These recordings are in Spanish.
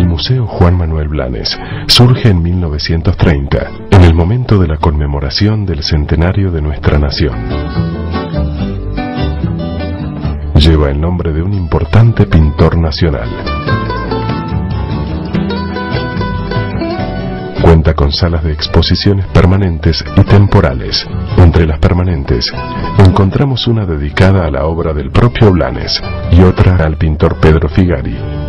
El Museo Juan Manuel Blanes surge en 1930, en el momento de la conmemoración del centenario de nuestra nación. Lleva el nombre de un importante pintor nacional. Cuenta con salas de exposiciones permanentes y temporales. Entre las permanentes encontramos una dedicada a la obra del propio Blanes y otra al pintor Pedro Figari.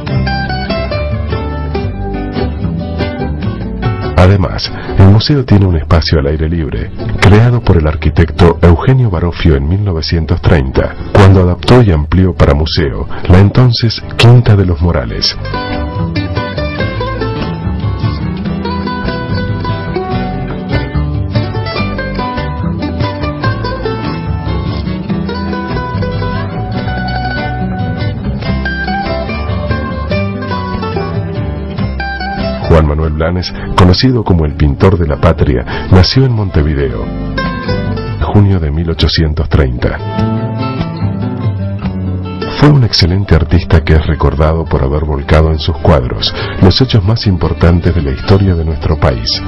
Además, el museo tiene un espacio al aire libre, creado por el arquitecto Eugenio Barofio en 1930, cuando adaptó y amplió para museo la entonces Quinta de los Morales. Juan Manuel Blanes, conocido como el pintor de la patria, nació en Montevideo, junio de 1830. Fue un excelente artista que es recordado por haber volcado en sus cuadros los hechos más importantes de la historia de nuestro país.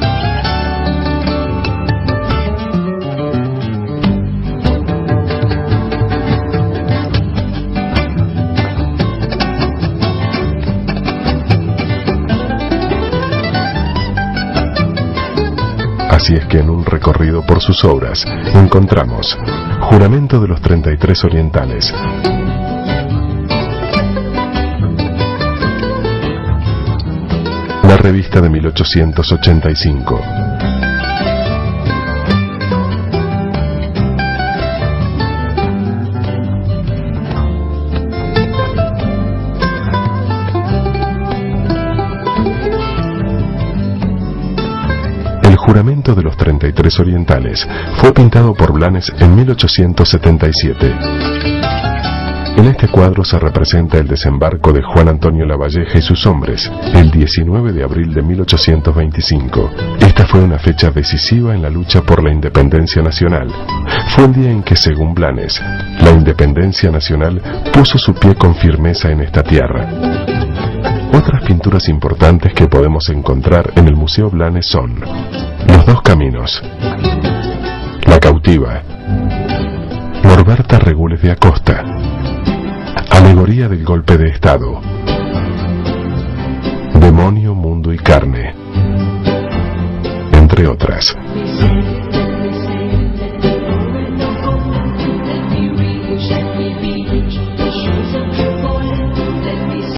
Así es que en un recorrido por sus obras encontramos Juramento de los 33 Orientales, la revista de 1885, juramento de los 33 orientales fue pintado por Blanes en 1877. En este cuadro se representa el desembarco de Juan Antonio Lavalleja y sus hombres, el 19 de abril de 1825. Esta fue una fecha decisiva en la lucha por la independencia nacional. Fue el día en que, según Blanes, la independencia nacional puso su pie con firmeza en esta tierra. Otras pinturas importantes que podemos encontrar en el Museo Blanes son Los dos caminos, La cautiva, Norberta Regules de Acosta, Alegoría del golpe de Estado, Demonio, Mundo y Carne, entre otras.